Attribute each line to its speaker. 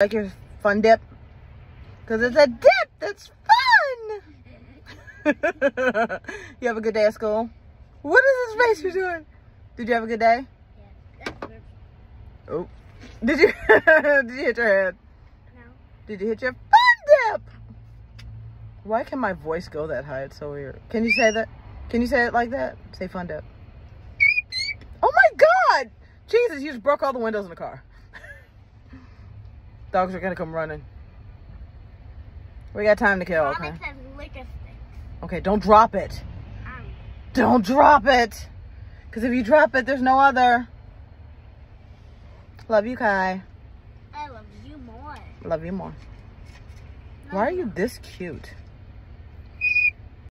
Speaker 1: Like your fun dip? Because it's a dip that's fun. you have a good day at school? What is this face you're doing? Did you have a good day? Oh. Did you did you hit your head?
Speaker 2: No.
Speaker 1: Did you hit your fun dip? Why can my voice go that high? It's so weird. Can you say that? Can you say it like that? Say fun dip. Oh my god! Jesus, you just broke all the windows in the car. Dogs are gonna come running. We got time to kill, okay?
Speaker 2: it says lick a stick.
Speaker 1: Okay, don't drop it.
Speaker 2: Um,
Speaker 1: Don't drop it. Because if you drop it, there's no other. Love you, Kai.
Speaker 2: I love you more.
Speaker 1: Love you more. Why are you this cute?